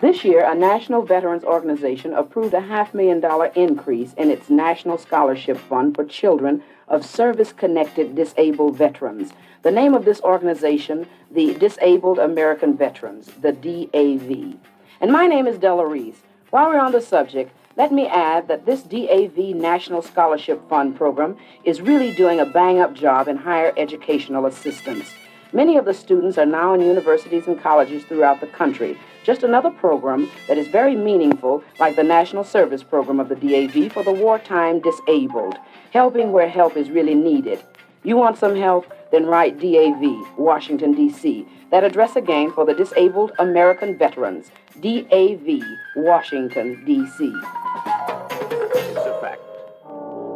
This year, a national veterans organization approved a half million dollar increase in its National Scholarship Fund for children of service connected disabled veterans. The name of this organization, the Disabled American Veterans, the DAV. And my name is Della Reese. While we're on the subject, let me add that this DAV National Scholarship Fund program is really doing a bang up job in higher educational assistance. Many of the students are now in universities and colleges throughout the country. Just another program that is very meaningful, like the National Service Program of the DAV for the wartime disabled, helping where help is really needed. You want some help? Then write DAV, Washington, D.C. That address again for the Disabled American Veterans, DAV, Washington, D.C.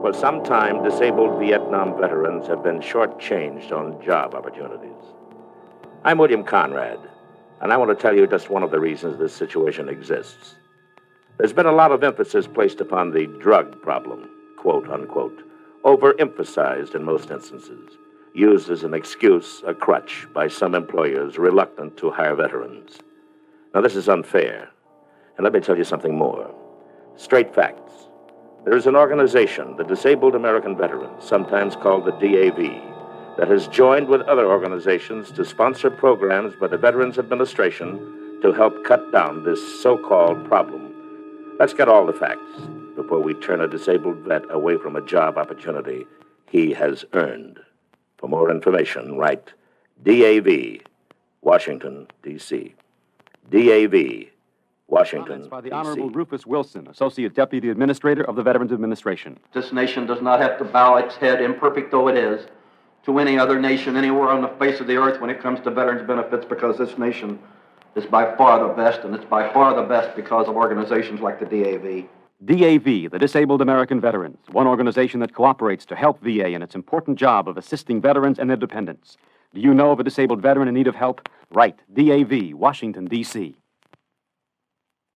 For some time, disabled Vietnam veterans have been shortchanged on job opportunities. I'm William Conrad, and I want to tell you just one of the reasons this situation exists. There's been a lot of emphasis placed upon the drug problem, quote unquote, overemphasized in most instances, used as an excuse, a crutch, by some employers reluctant to hire veterans. Now, this is unfair. And let me tell you something more. Straight facts. There is an organization, the Disabled American Veterans, sometimes called the DAV, that has joined with other organizations to sponsor programs by the Veterans Administration to help cut down this so called problem. Let's get all the facts before we turn a disabled vet away from a job opportunity he has earned. For more information, write DAV, Washington, D.C. DAV, Washington, by the Honorable Rufus Wilson, Associate Deputy Administrator of the Veterans Administration. This nation does not have to bow its head, imperfect though it is, to any other nation anywhere on the face of the earth when it comes to veterans benefits because this nation is by far the best, and it's by far the best because of organizations like the DAV. DAV, the Disabled American Veterans, one organization that cooperates to help VA in its important job of assisting veterans and their dependents. Do you know of a disabled veteran in need of help? Write DAV, Washington, D.C.